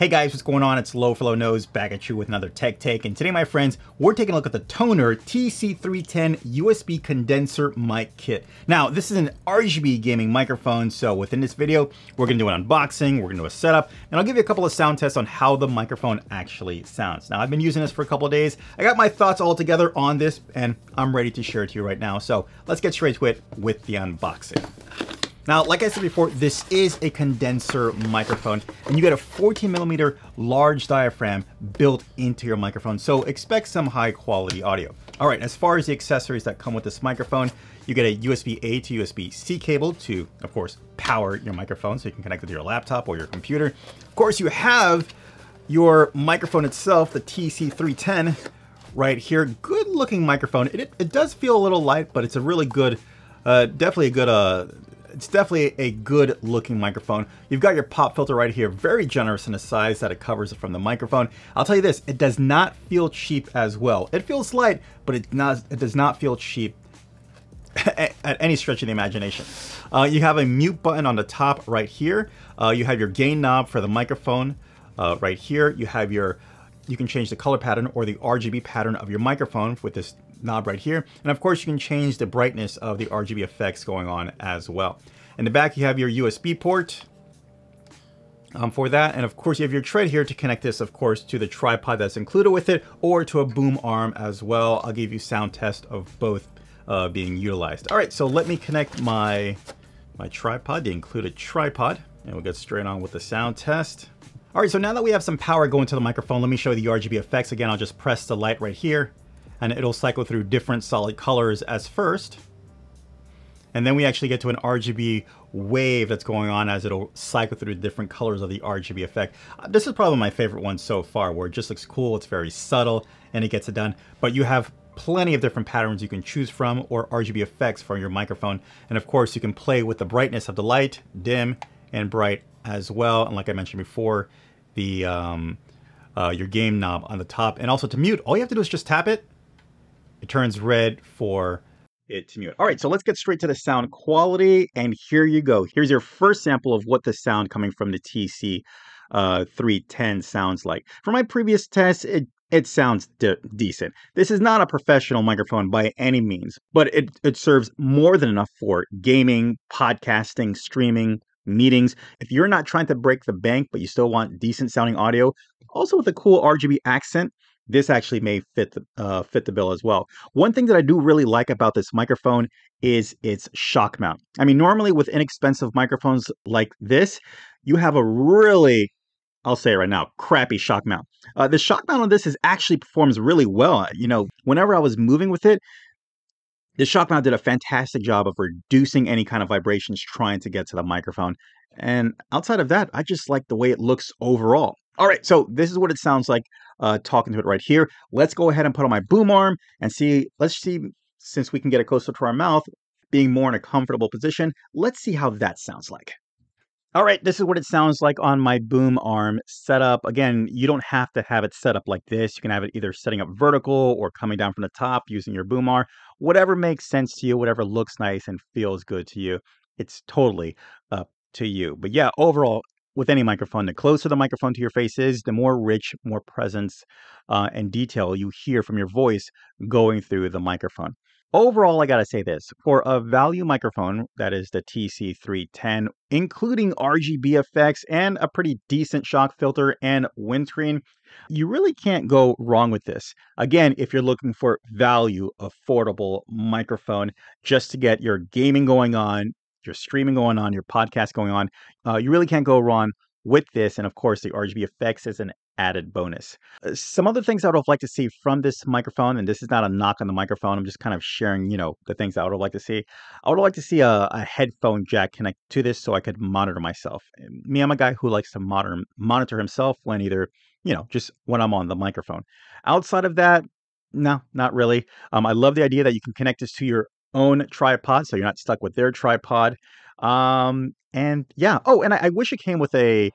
Hey guys, what's going on? It's Lo for Lo Knows back at you with another tech take. And today, my friends, we're taking a look at the Tonar TC310 USB condenser mic kit. Now, this is an RGB gaming microphone. So within this video, we're gonna do an unboxing, we're gonna do a setup, and I'll give you a couple of sound tests on how the microphone actually sounds. Now, I've been using this for a couple of days. I got my thoughts all together on this and I'm ready to share it to you right now. So let's get straight to it with the unboxing. Now, like I said before, this is a condenser microphone and you get a 14 millimeter large diaphragm built into your microphone. So expect some high quality audio. All right, as far as the accessories that come with this microphone, you get a USB-A to USB-C cable to, of course, power your microphone so you can connect it to your laptop or your computer. Of course, you have your microphone itself, the TC310 right here. Good looking microphone. It, it does feel a little light, but it's a really good, uh, definitely a good uh, it's definitely a good looking microphone. You've got your pop filter right here, very generous in the size that it covers it from the microphone. I'll tell you this, it does not feel cheap as well. It feels light, but it, not, it does not feel cheap at any stretch of the imagination. Uh, you have a mute button on the top right here. Uh, you have your gain knob for the microphone uh, right here. You have your, you can change the color pattern or the RGB pattern of your microphone with this knob right here. And of course you can change the brightness of the RGB effects going on as well. In the back you have your USB port um, for that. And of course you have your tread here to connect this of course to the tripod that's included with it or to a boom arm as well. I'll give you sound test of both uh, being utilized. All right, so let me connect my, my tripod, the included tripod, and we'll get straight on with the sound test. All right, so now that we have some power going to the microphone, let me show you the RGB effects. Again, I'll just press the light right here and it'll cycle through different solid colors as first. And then we actually get to an RGB wave that's going on as it'll cycle through different colors of the RGB effect. Uh, this is probably my favorite one so far where it just looks cool, it's very subtle, and it gets it done. But you have plenty of different patterns you can choose from or RGB effects for your microphone. And of course you can play with the brightness of the light, dim and bright as well. And like I mentioned before, the um, uh, your gain knob on the top. And also to mute, all you have to do is just tap it it turns red for it to mute. All right, so let's get straight to the sound quality. And here you go. Here's your first sample of what the sound coming from the TC uh, 310 sounds like. For my previous test, it it sounds de decent. This is not a professional microphone by any means, but it, it serves more than enough for gaming, podcasting, streaming, meetings. If you're not trying to break the bank, but you still want decent sounding audio, also with a cool RGB accent, this actually may fit the, uh, fit the bill as well. One thing that I do really like about this microphone is its shock mount. I mean, normally with inexpensive microphones like this, you have a really I'll say it right now, crappy shock mount. Uh, the shock mount on this is actually performs really well. You know, whenever I was moving with it, the shock mount did a fantastic job of reducing any kind of vibrations trying to get to the microphone. And outside of that, I just like the way it looks overall. All right, so this is what it sounds like uh, talking to it right here. Let's go ahead and put on my boom arm and see, let's see, since we can get it closer to our mouth, being more in a comfortable position, let's see how that sounds like. All right, this is what it sounds like on my boom arm setup. Again, you don't have to have it set up like this. You can have it either setting up vertical or coming down from the top using your boom arm. Whatever makes sense to you, whatever looks nice and feels good to you, it's totally up to you. But yeah, overall, with any microphone, the closer the microphone to your face is, the more rich, more presence uh, and detail you hear from your voice going through the microphone. Overall, I gotta say this for a value microphone, that is the TC310, including RGB effects and a pretty decent shock filter and windscreen, you really can't go wrong with this. Again, if you're looking for value, affordable microphone just to get your gaming going on, your streaming going on, your podcast going on. Uh, you really can't go wrong with this. And of course, the RGB effects is an added bonus. Uh, some other things I would have liked to see from this microphone, and this is not a knock on the microphone, I'm just kind of sharing, you know, the things I would have liked to see. I would have liked to see a, a headphone jack connect to this so I could monitor myself. Me, I'm a guy who likes to monitor, monitor himself when either, you know, just when I'm on the microphone. Outside of that, no, not really. Um, I love the idea that you can connect this to your own tripod, so you're not stuck with their tripod. Um, and yeah, oh, and I, I wish it came with a,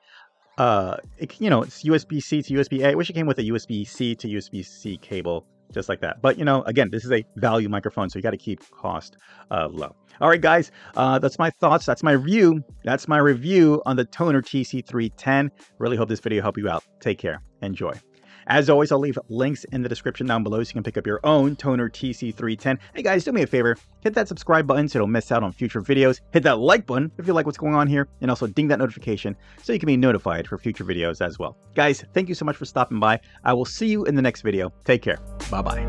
uh, it, you know, it's USB C to USB A. I wish it came with a USB C to USB C cable just like that. But you know, again, this is a value microphone, so you got to keep cost uh, low. All right, guys, uh, that's my thoughts. That's my review. That's my review on the Tonar TC310. Really hope this video helped you out. Take care. Enjoy. As always, I'll leave links in the description down below so you can pick up your own Tonar TC310. Hey guys, do me a favor, hit that subscribe button so you don't miss out on future videos. Hit that like button if you like what's going on here, and also ding that notification so you can be notified for future videos as well. Guys, thank you so much for stopping by. I will see you in the next video. Take care. Bye-bye.